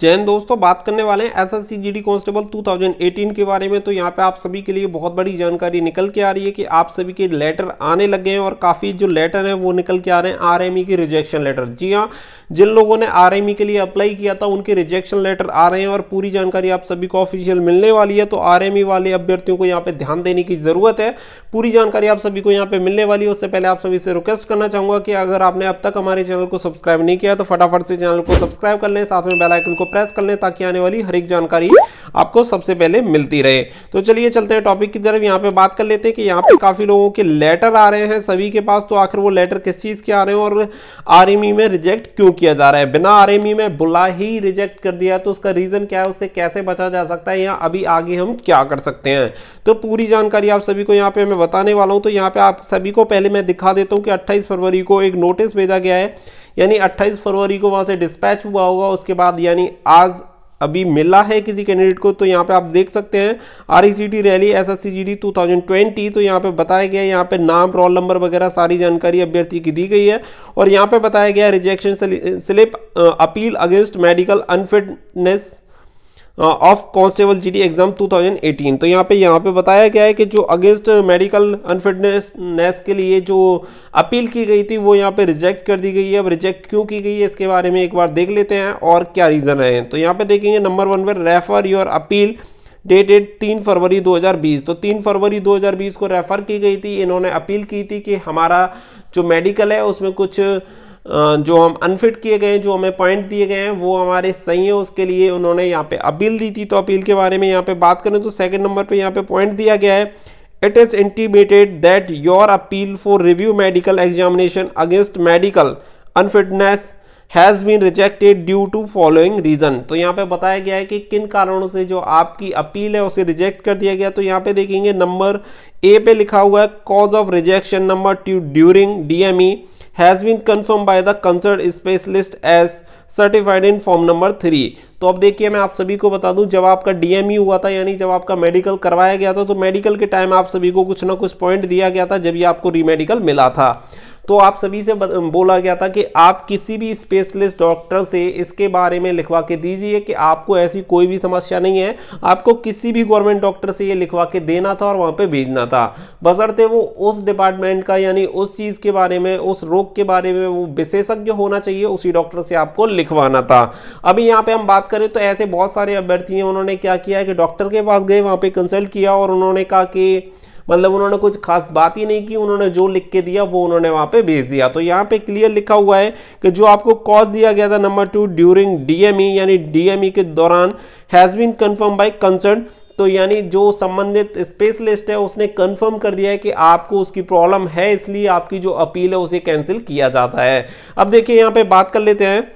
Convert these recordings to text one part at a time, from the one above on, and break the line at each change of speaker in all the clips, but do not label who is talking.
जैन दोस्तों, बात करने वाले हैं S S C G D constable 2018 के बारे में। तो यहाँ पे आप सभी के लिए बहुत बड़ी जानकारी निकल के आ रही है कि आप सभी के लेटर आने लगे हैं और काफ़ी जो लेटर हैं वो निकल के आ रहे हैं आरएमई के रिजेक्शन लेटर जी हाँ जिन लोगों ने आरएमई के लिए अप्लाई किया था, उनके रिजेक्शन लेटर आ रहे हैं और पूरी जानकारी आप सभी को ऑफिशियल मिलने वाली है। तो आरएमई वाले अभ्यर्थियों को यहाँ पर ध्यान देने की ज़रूरत है। पूरी जानकारी आप सभी को यहाँ पे मिलने वाली है। उससे पहले आप सभी से रिक्वेस्ट करना चाहूँगा कि अगर आपने अब तक हमारे चैनल को सब्सक्राइब नहीं किया तो फटाफट से चैनल को सब्सक्राइब कर लें। साथ में बेलाइकन को प्रेस कर लें ताकि आने वाली हर एक जानकारी आपको सबसे पहले मिलती रहे। तो चलिए चलते हैं टॉपिक की तरफ़। यहाँ पे बात कर लेते हैं कि यहाँ पे काफ़ी लोगों के लेटर आ रहे हैं सभी के पास। तो आखिर वो लेटर किस चीज़ के आ रहे हैं और आरएमई में रिजेक्ट क्यों किया जा रहा है? बिना आरएमई में बुला ही रिजेक्ट कर दिया। तो उसका रीज़न क्या है? उससे कैसे बचा जा सकता है? या अभी आगे हम क्या कर सकते हैं? तो पूरी जानकारी आप सभी को यहाँ पे मैं बताने वाला हूँ। तो यहाँ पे आप सभी को पहले मैं दिखा देता हूँ कि अट्ठाईस फरवरी को एक नोटिस भेजा गया है यानी 28 फरवरी को वहाँ से डिस्पैच हुआ होगा, उसके बाद यानी आज अभी मिला है किसी कैंडिडेट को तो यहाँ पे आप देख सकते हैं R rally S S C तो यहाँ पे बताया गया यहाँ पे नाम रोल नंबर वगैरह सारी जानकारी अभ्यर्थी की दी गई है, और यहाँ पे बताया गया rejection slip appeal against medical unfitness of constable GD exam 2018 तो यहाँ पे यहाँ पे बताया गया है कि जो अगेंस्ट मेडिकल अनफिटनेस के लिए जो अपील की गई थी, वो यहाँ पे रिजेक्ट कर दी गई है। अब रिजेक्ट क्यों की गई है, इसके बारे में एक बार देख लेते हैं और क्या रीज़न है। तो यहाँ पे देखेंगे नंबर वन पर रेफर योर अपील डेटेड तीन फरवरी 2020 तो तीन फरवरी 2020 को रेफर की गई थी। इन्होंने अपील की थी कि हमारा जो मेडिकल है, उसमें कुछ जो हम अनफिट किए गए हैं, जो हमें पॉइंट दिए गए हैं, वो हमारे सही है, उसके लिए उन्होंने यहाँ पे अपील दी थी। तो अपील के बारे में यहाँ पे बात करें तो सेकंड नंबर पे यहाँ पे पॉइंट दिया गया है। It is intimated that your appeal for review medical examination against medical unfitness has been rejected due to following reason तो यहाँ पे बताया गया है कि किन कारणों से जो आपकी अपील है, उसे रिजेक्ट कर दिया गया। तो यहाँ पे देखेंगे नंबर ए पे लिखा हुआ है cause of rejection number two during DME has been confirm by the concerned specialist as certified in form number three तो अब देखिए, मैं आप सभी को बता दूँ, जब आपका डीएमई हुआ था, यानी जब आपका मेडिकल करवाया गया था तो मेडिकल के टाइम आप सभी को कुछ ना कुछ पॉइंट दिया गया था, जब ये आपको रीमेडिकल मिला था। तो आप सभी से बोला गया था कि आप किसी भी स्पेशलिस्ट डॉक्टर से इसके बारे में लिखवा के दीजिए कि आपको ऐसी कोई भी समस्या नहीं है। आपको किसी भी गवर्नमेंट डॉक्टर से ये लिखवा के देना था और वहाँ पे भेजना था। बसरते वो उस डिपार्टमेंट का यानी उस चीज़ के बारे में, उस रोग के बारे में वो विशेषज्ञ होना चाहिए, उसी डॉक्टर से आपको लिखवाना था। अभी यहाँ पे हम बात करें तो ऐसे बहुत सारे अभ्यर्थी हैं, उन्होंने क्या किया है कि डॉक्टर के पास गए, वहाँ पे कंसल्ट किया और उन्होंने कहा कि मतलब उन्होंने कुछ खास बात ही नहीं की, उन्होंने जो लिख के दिया, वो उन्होंने वहाँ पे भेज दिया। तो यहाँ पे क्लियर लिखा हुआ है कि जो आपको कॉज दिया गया था नंबर टू ड्यूरिंग डीएमई यानी डीएमई के दौरान has been confirm by concern तो यानी जो संबंधित स्पेशलिस्ट है, उसने कंफर्म कर दिया है कि आपको उसकी प्रॉब्लम है, इसलिए आपकी जो अपील है, उसे कैंसिल किया जाता है। अब देखिए, यहाँ पे बात कर लेते हैं।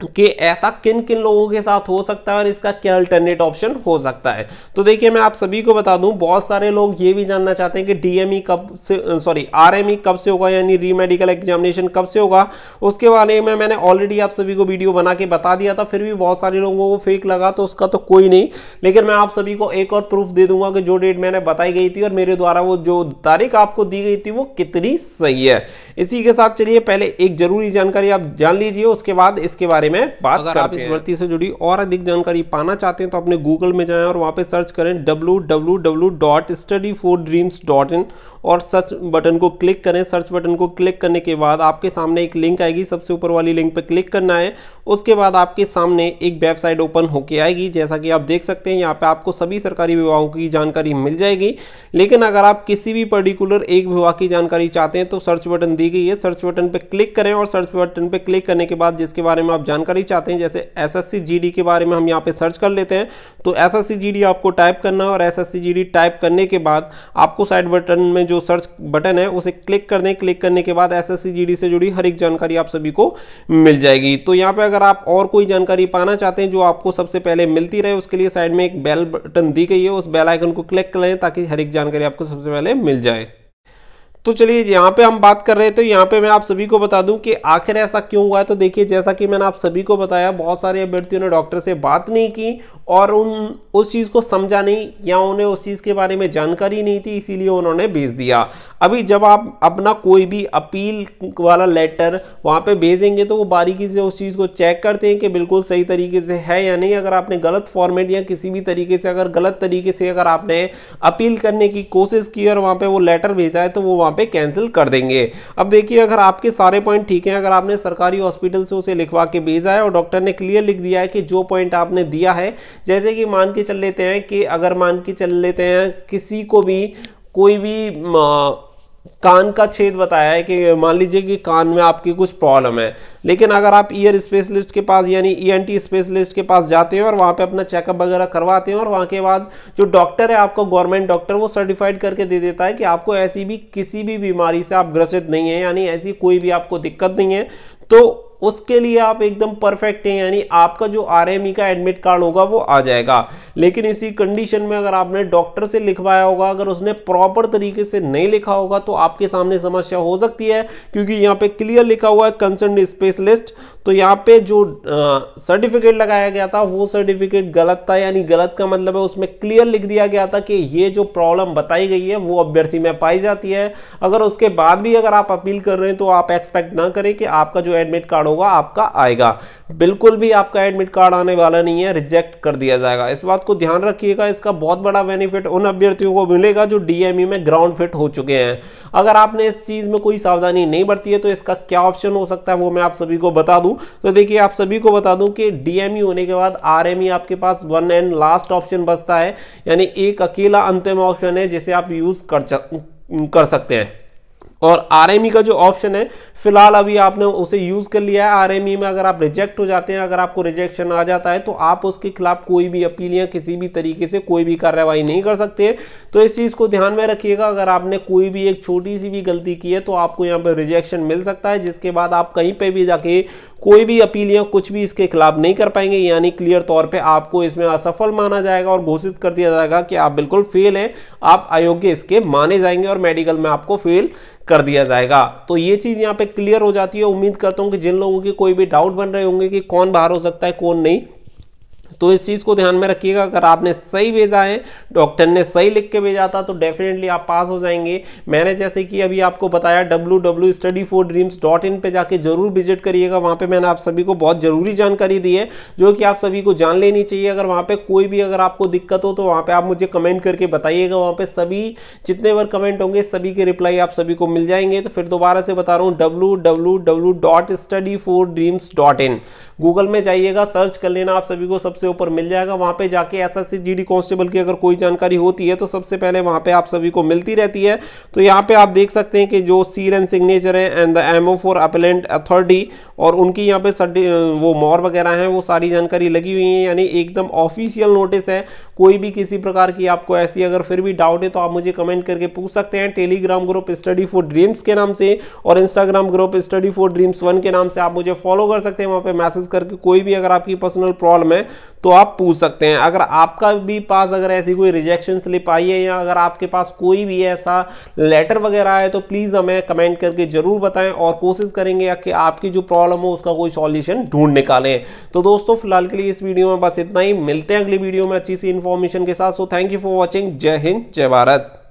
कि ऐसा किन किन लोगों के साथ हो सकता है और इसका क्या अल्टरनेट ऑप्शन हो सकता है। तो देखिए, मैं आप सभी को बता दूँ, बहुत सारे लोग ये भी जानना चाहते हैं कि डीएमई e कब से सॉरी आरएमई कब से होगा, यानी री मेडिकल एग्जामिनेशन कब से होगा। उसके बारे में मैंने ऑलरेडी आप सभी को वीडियो बना के बता दिया था, फिर भी बहुत सारे लोगों को फेक लगा तो उसका तो कोई नहीं। लेकिन मैं आप सभी को एक और प्रूफ दे दूँगा कि जो डेट मैंने बताई गई थी और मेरे द्वारा वो जो तारीख आपको दी गई थी, वो कितनी सही है। इसी के साथ चलिए, पहले एक ज़रूरी जानकारी आप जान लीजिए, उसके बाद इसके बारे में बात अगर आप इस भर्ती से जुड़ी और अधिक जानकारी पाना चाहते हैं तो अपने गूगल में जाएँ और वहाँ पे सर्च करें W W W dot study for dreams dot in और सर्च बटन को क्लिक करें। सर्च बटन को क्लिक करने के बाद आपके सामने एक लिंक आएगी। सबसे ऊपर वाली लिंक पर क्लिक करना है। उसके बाद आपके सामने एक वेबसाइट ओपन होके आएगी। जैसा कि आप देख सकते हैं यहाँ पे आपको सभी सरकारी विभागों की जानकारी मिल जाएगी। लेकिन अगर आप किसी भी पर्टिकुलर एक विभाग की जानकारी चाहते हैं तो सर्च बटन दी गई है। सर्च बटन पर क्लिक करें और सर्च बटन पर क्लिक करने के बाद जिसके बारे में आप जानकारी चाहते हैं, जैसे एस एस के बारे में हम यहाँ पे सर्च कर लेते हैं। तो एस एस आपको टाइप करना और एस एस टाइप करने के बाद आपको साइड बटन में जो सर्च बटन है, उसे क्लिक कर दें। क्लिक करने के बाद एस एस से जुड़ी हर एक जानकारी आप सभी को मिल जाएगी। तो यहाँ पर अगर आप और कोई जानकारी पाना चाहते हैं, जो आपको सबसे पहले मिलती रहे, उसके लिए साइड में एक बेल बटन दी गई है। उस बेल आइकन को क्लिक करें ताकि हर एक जानकारी आपको सबसे पहले मिल जाए। तो चलिए यहाँ पे हम बात कर रहे थे तो यहाँ पे मैं आप सभी को बता दूँ कि आखिर ऐसा क्यों हुआ है? तो देखिए, जैसा कि मैंने आप सभी को बताया, बहुत सारे अभ्यर्थियों ने डॉक्टर से बात नहीं की और उन, उस चीज़ को समझा नहीं, या उन्हें उस चीज़ के बारे में जानकारी नहीं थी, इसीलिए उन्होंने भेज दिया। अभी जब आप अपना कोई भी अपील वाला लेटर वहाँ पे भेजेंगे तो वो बारीकी से उस चीज़ को चेक करते हैं कि बिल्कुल सही तरीके से है या नहीं। अगर आपने गलत फॉर्मेट या किसी भी तरीके से, अगर गलत तरीके से अगर आपने अपील करने की कोशिश की और वहाँ पर वो लेटर भेजा है तो वो वहाँ पर कैंसिल कर देंगे। अब देखिए, अगर आपके सारे पॉइंट ठीक हैं, अगर आपने सरकारी हॉस्पिटल से उसे लिखवा के भेजा है और डॉक्टर ने क्लियर लिख दिया है कि जो पॉइंट आपने दिया है जैसे कि मान के चल लेते हैं कि अगर मान के चल लेते हैं किसी को भी कोई भी कान का छेद बताया है कि मान लीजिए कि कान में आपकी कुछ प्रॉब्लम है। लेकिन अगर आप ईयर स्पेशलिस्ट के पास यानी ईएनटी स्पेशलिस्ट के पास जाते हैं और वहाँ पे अपना चेकअप वगैरह करवाते हैं और वहाँ के बाद जो डॉक्टर है आपका गवर्नमेंट डॉक्टर वो सर्टिफाइड करके दे देता है कि आपको ऐसी भी किसी भी बीमारी से आप ग्रसित नहीं है, यानी ऐसी कोई भी आपको दिक्कत नहीं है। तो उसके लिए आप एकदम परफेक्ट हैं, यानी आपका जो आर e का एडमिट कार्ड होगा वो आ जाएगा। लेकिन इसी कंडीशन में अगर आपने डॉक्टर से लिखवाया होगा, अगर उसने प्रॉपर तरीके से नहीं लिखा होगा तो आपके सामने समस्या हो सकती है, क्योंकि यहाँ पे क्लियर लिखा हुआ है कंसर्न स्पेशलिस्ट तो यहाँ पे जो सर्टिफिकेट लगाया गया था, वो सर्टिफिकेट गलत था, यानी गलत का मतलब है उसमें क्लियर लिख दिया गया था कि ये जो प्रॉब्लम बताई गई है, वो अभ्यर्थी में पाई जाती है। अगर उसके बाद भी अगर आप अपील कर रहे हैं तो आप एक्सपेक्ट ना करें कि आपका जो एडमिट कार्ड होगा, आपका आएगा। बिल्कुल भी आपका एडमिट कार्ड आने वाला नहीं है रिजेक्ट कर दिया जाएगा। इस बात को ध्यान रखिएगा, इसका बहुत बड़ा बेनिफिट उन अभ्यर्थियों को मिलेगा जो डीएमई में ग्राउंड फिट हो चुके हैं। अगर आपने इस चीज़ में कोई सावधानी नहीं बरती है तो इसका क्या ऑप्शन हो सकता है, वो मैं आप सभी को बता दूँ। तो देखिए, आप सभी को बता दूँ कि डीएमई होने के बाद आरएमई आपके पास वन एंड लास्ट ऑप्शन बचता है। यानी एक अकेला अंतिम ऑप्शन है जिसे आप यूज़ कर कर सकते हैं। और आरएमई का जो ऑप्शन है, फ़िलहाल अभी आपने उसे यूज़ कर लिया है। आरएमई में अगर आप रिजेक्ट हो जाते हैं, अगर आपको रिजेक्शन आ जाता है तो आप उसके खिलाफ कोई भी अपील या किसी भी तरीके से कोई भी कार्रवाई नहीं कर सकते। तो इस चीज़ को ध्यान में रखिएगा, अगर आपने कोई भी एक छोटी सी भी गलती की है तो आपको यहाँ पर रिजेक्शन मिल सकता है, जिसके बाद आप कहीं पर भी जाके कोई भी अपील या कुछ भी इसके खिलाफ नहीं कर पाएँगे। यानी क्लियर तौर पे आपको इसमें असफल माना जाएगा और घोषित कर दिया जाएगा कि आप बिल्कुल फेल हैं, आप अयोग्य इसके माने जाएँगे और मेडिकल में आपको फेल कर दिया जाएगा। तो ये चीज़ यहाँ पे क्लियर हो जाती है। उम्मीद करता हूँ कि जिन लोगों के कोई भी डाउट बन रहे होंगे कि कौन बाहर हो सकता है, कौन नहीं तो इस चीज़ को ध्यान में रखिएगा, अगर आपने सही भेजा है, डॉक्टर ने सही लिख के भेजा था तो डेफिनेटली आप पास हो जाएँगे। मैंने जैसे कि अभी आपको बताया W W study for dreams dot in पर जाके ज़रूर विज़िट करिएगा। वहाँ पर मैंने आप सभी को बहुत ज़रूरी जानकारी दी है, जो कि आप सभी को जान लेनी चाहिए। अगर वहाँ पर कोई भी अगर आपको दिक्कत हो तो वहाँ पर आप मुझे कमेंट करके बताइएगा। वहाँ पर सभी, जितने बार कमेंट होंगे, सभी के रिप्लाई आप सभी को मिल जाएँगे। तो फिर दोबारा से बता रहा हूँ W W W dot study for dreams dot in Google में जाइएगा, सर्च कर लेना आप सभी को सबसे ऊपर मिल जाएगा। वहाँ पे जाके एस सी कांस्टेबल की अगर कोई जानकारी होती है तो सबसे पहले वहाँ पे आप सभी को मिलती रहती है। तो यहाँ पे आप देख सकते हैं कि जो सील एंड सिग्नेचर है and the MO for appellant authority और उनकी यहाँ पे वो मोर वगैरह हैं, वो सारी जानकारी लगी हुई है। यानी एकदम ऑफिशियल नोटिस है। कोई भी किसी प्रकार की आपको ऐसी अगर फिर भी डाउट है तो आप मुझे कमेंट करके पूछ सकते हैं। Telegram group study for dreams के नाम से और Instagram group study for dreams one के नाम से आप मुझे फॉलो कर सकते हैं। वहाँ पर मैसेज करके कोई भी अगर आपकी पर्सनल प्रॉब्लम है तो आप पूछ सकते हैं। अगर आपका भी पास अगर ऐसी कोई रिजेक्शन स्लिप आई है या अगर आपके पास कोई भी ऐसा लेटर वगैरह है तो प्लीज़ हमें कमेंट करके ज़रूर बताएँ और कोशिश करेंगे कि आपकी जो प्रॉब्लम हो, उसका कोई सॉल्यूशन ढूंढ निकालें। तो दोस्तों, फ़िलहाल के लिए इस वीडियो में बस इतना ही। मिलते हैं अगली वीडियो में अच्छी सी इन्फॉर्मेशन के साथ। So thank you for watching जय हिंद जय भारत।